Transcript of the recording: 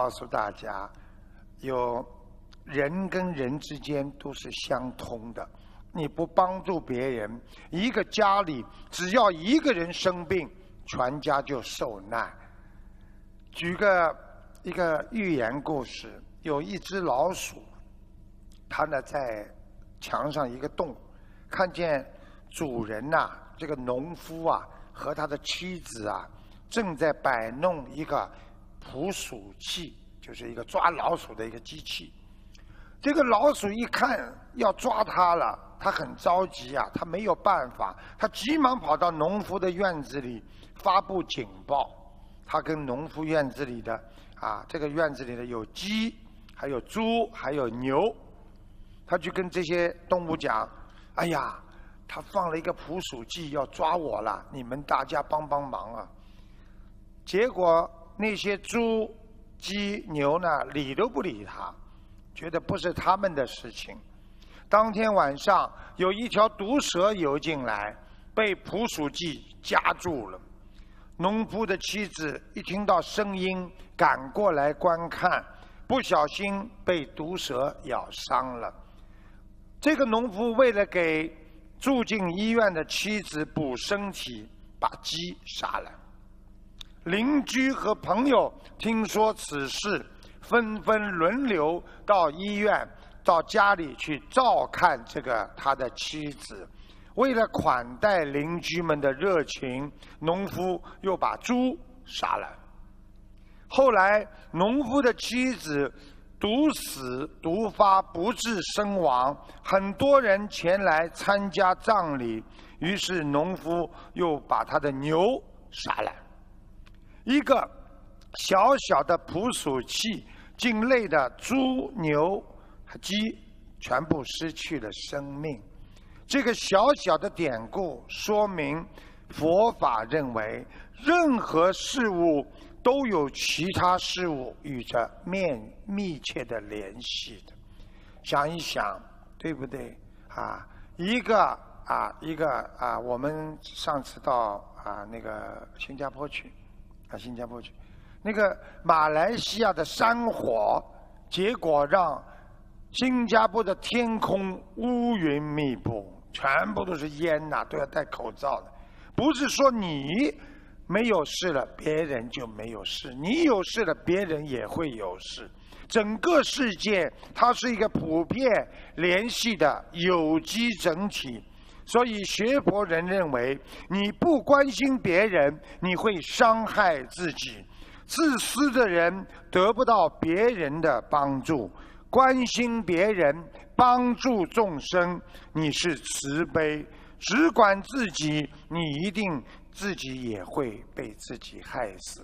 告诉大家，有人跟人之间都是相通的。你不帮助别人，一个家里只要一个人生病，全家就受难。举个一个寓言故事，有一只老鼠，它呢在墙上一个洞，看见主人呐，这个农夫啊和他的妻子啊正在摆弄一个捕鼠器，就是一个抓老鼠的一个机器。这个老鼠一看要抓它了，它很着急啊，它没有办法，它急忙跑到农夫的院子里发布警报。他跟农夫院子里的啊，这个院子里的有鸡，还有猪，还有牛，他就跟这些动物讲：“哎呀，他放了一个捕鼠剂要抓我了，你们大家帮帮忙啊！”结果那些猪、鸡、牛呢，理都不理他。觉得不是他们的事情。当天晚上，有一条毒蛇游进来，被捕鼠剂夹住了。农夫的妻子一听到声音，赶过来观看，不小心被毒蛇咬伤了。这个农夫为了给住进医院的妻子补身体，把鸡杀了。邻居和朋友听说此事。纷纷轮流到医院、到家里去照看这个他的妻子。为了款待邻居们的热情，农夫又把猪杀了。后来，农夫的妻子毒死、毒发不治身亡，很多人前来参加葬礼。于是，农夫又把他的牛杀了。一个小小的捕鼠器。境内的猪、牛鸡全部失去了生命。这个小小的典故说明，佛法认为任何事物都有其他事物与着面密切的联系的。想一想，对不对？啊，一个啊，一个啊，我们上次到啊那个新加坡去，啊新加坡去。那个马来西亚的山火，结果让新加坡的天空乌云密布，全部都是烟呐，都要戴口罩的。不是说你没有事了，别人就没有事；你有事了，别人也会有事。整个世界它是一个普遍联系的有机整体，所以学佛人认为，你不关心别人，你会伤害自己。自私的人得不到别人的帮助，关心别人、帮助众生，你是慈悲；只管自己，你一定自己也会被自己害死。